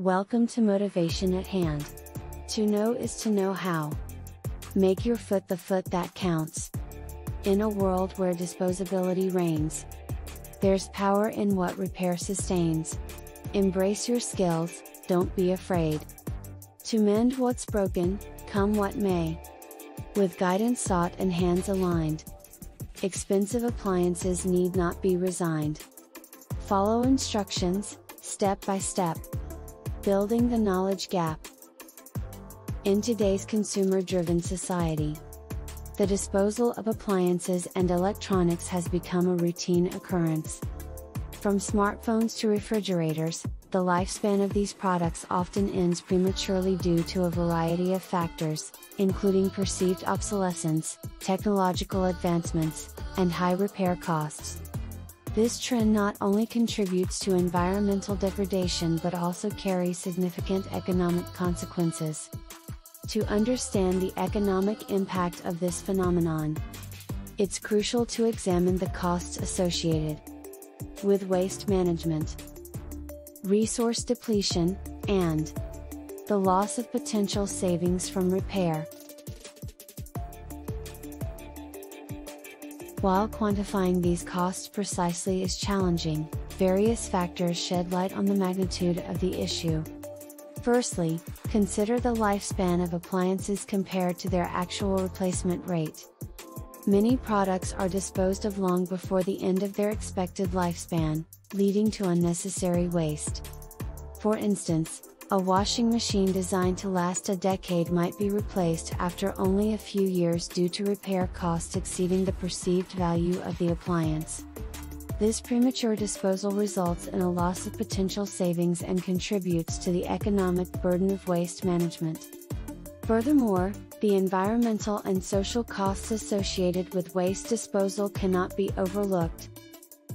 Welcome to Motivation at Hand. To know is to know how. Make your foot the foot that counts. In a world where disposability reigns, there's power in what repair sustains. Embrace your skills, don't be afraid. To mend what's broken, come what may. With guidance sought and hands aligned, expensive appliances need not be resigned. Follow instructions, step by step. Building the knowledge gap. In today's consumer driven society, the disposal of appliances and electronics has become a routine occurrence. From smartphones to refrigerators, the lifespan of these products often ends prematurely due to a variety of factors, including perceived obsolescence, technological advancements, and high repair costs. This trend not only contributes to environmental degradation but also carries significant economic consequences. To understand the economic impact of this phenomenon, it's crucial to examine the costs associated with waste management, resource depletion, and the loss of potential savings from repair. While quantifying these costs precisely is challenging, various factors shed light on the magnitude of the issue. Firstly, consider the lifespan of appliances compared to their actual replacement rate. Many products are disposed of long before the end of their expected lifespan, leading to unnecessary waste. For instance, a washing machine designed to last a decade might be replaced after only a few years due to repair costs exceeding the perceived value of the appliance. This premature disposal results in a loss of potential savings and contributes to the economic burden of waste management. Furthermore, the environmental and social costs associated with waste disposal cannot be overlooked.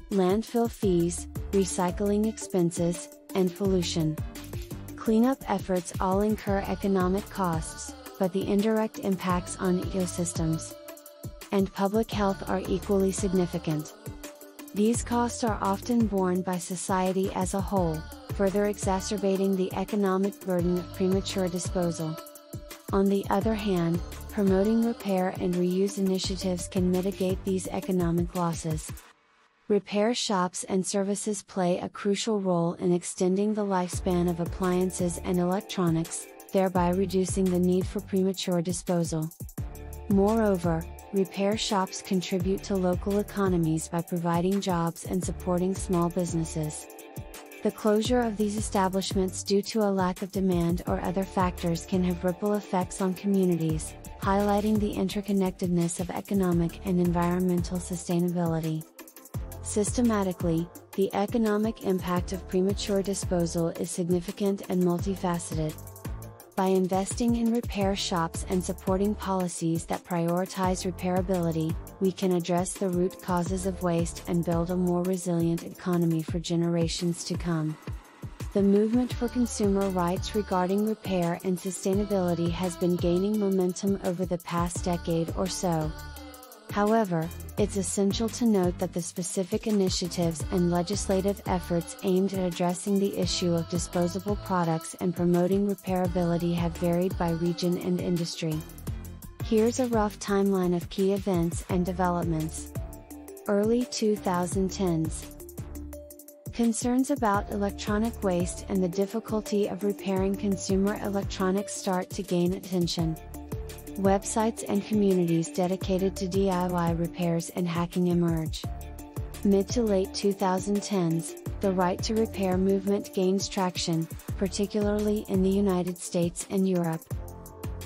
Landfill fees, recycling expenses, and pollution. Cleanup efforts all incur economic costs, but the indirect impacts on ecosystems and public health are equally significant. These costs are often borne by society as a whole, further exacerbating the economic burden of premature disposal. On the other hand, promoting repair and reuse initiatives can mitigate these economic losses. Repair shops and services play a crucial role in extending the lifespan of appliances and electronics, thereby reducing the need for premature disposal. Moreover, repair shops contribute to local economies by providing jobs and supporting small businesses. The closure of these establishments due to a lack of demand or other factors can have ripple effects on communities, highlighting the interconnectedness of economic and environmental sustainability. Systematically, the economic impact of premature disposal is significant and multifaceted. By investing in repair shops and supporting policies that prioritize repairability, we can address the root causes of waste and build a more resilient economy for generations to come. The movement for consumer rights regarding repair and sustainability has been gaining momentum over the past decade or so. However, it's essential to note that the specific initiatives and legislative efforts aimed at addressing the issue of disposable products and promoting repairability have varied by region and industry. Here's a rough timeline of key events and developments. Early 2010s Concerns about electronic waste and the difficulty of repairing consumer electronics start to gain attention. Websites and communities dedicated to DIY repairs and hacking emerge. Mid to late 2010s, the right to repair movement gains traction, particularly in the United States and Europe.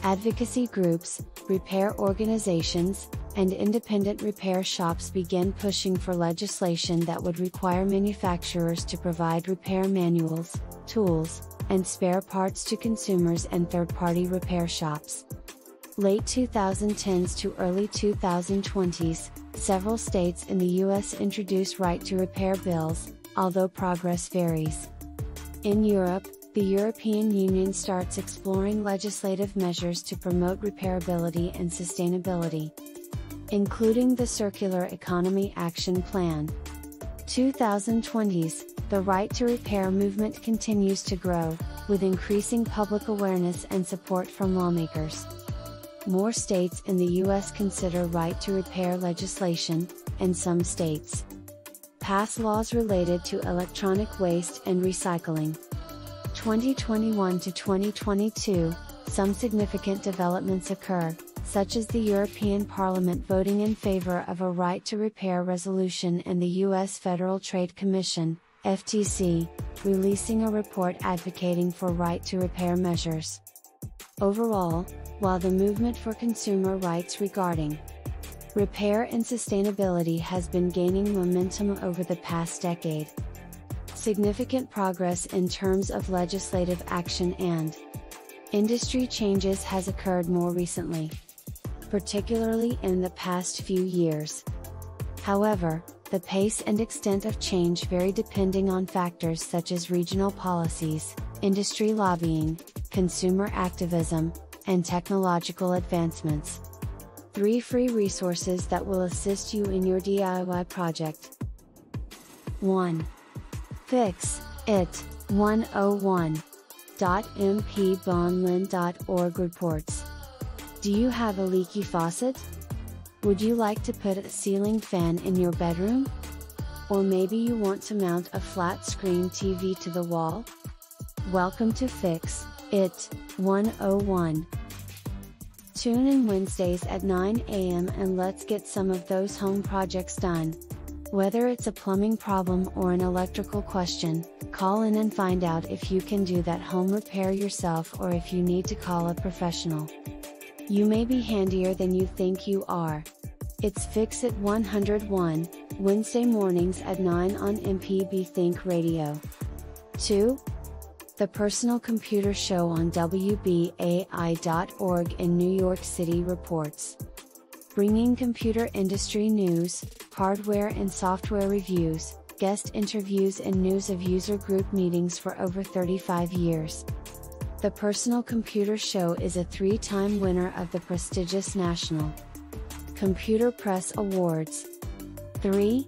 Advocacy groups, repair organizations, and independent repair shops began pushing for legislation that would require manufacturers to provide repair manuals, tools, and spare parts to consumers and third party repair shops late 2010s to early 2020s, several states in the US introduced right to repair bills, although progress varies. In Europe, the European Union starts exploring legislative measures to promote repairability and sustainability, including the Circular Economy Action Plan. 2020s, the right to repair movement continues to grow, with increasing public awareness and support from lawmakers. More states in the U.S. consider right to repair legislation, and some states pass laws related to electronic waste and recycling. 2021 to 2022, some significant developments occur, such as the European Parliament voting in favor of a right to repair resolution and the U.S. Federal Trade Commission, FTC, releasing a report advocating for right to repair measures. Overall, while the movement for consumer rights regarding repair and sustainability has been gaining momentum over the past decade, significant progress in terms of legislative action and industry changes has occurred more recently, particularly in the past few years. However, the pace and extent of change vary depending on factors such as regional policies, industry lobbying, consumer activism, and technological advancements. 3 free resources that will assist you in your DIY project. 1. Fix It 101. mpbonline.org reports. Do you have a leaky faucet? Would you like to put a ceiling fan in your bedroom? Or maybe you want to mount a flat screen TV to the wall? Welcome to Fix It 101. Tune in Wednesdays at 9 a.m. and let's get some of those home projects done. Whether it's a plumbing problem or an electrical question, call in and find out if you can do that home repair yourself or if you need to call a professional. You may be handier than you think you are. It's Fix It 101, Wednesday mornings at 9 on MPB Think Radio. 2. The Personal Computer Show on WBAI.org in New York City reports. Bringing computer industry news, hardware and software reviews, guest interviews, and news of user group meetings for over 35 years. The Personal Computer Show is a three time winner of the prestigious National Computer Press Awards. 3.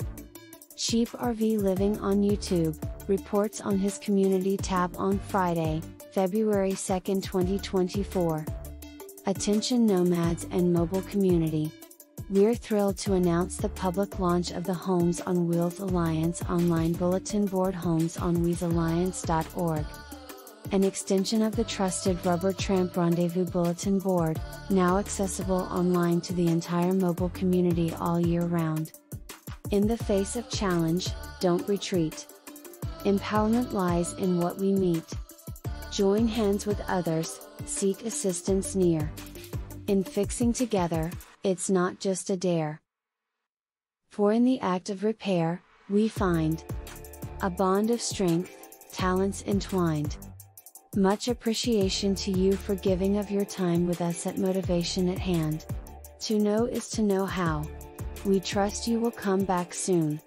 Cheap RV Living on YouTube reports on his community tab on Friday, February 2, 2024. Attention nomads and mobile community. We're thrilled to announce the public launch of the Homes on Wheels Alliance online bulletin board homesonwheelsalliance.org an extension of the trusted Rubber Tramp Rendezvous Bulletin Board, now accessible online to the entire mobile community all year round. In the face of challenge, don't retreat. Empowerment lies in what we meet. Join hands with others, seek assistance near. In fixing together, it's not just a dare. For in the act of repair, we find a bond of strength, talents entwined. Much appreciation to you for giving of your time with us at Motivation at Hand. To know is to know how. We trust you will come back soon.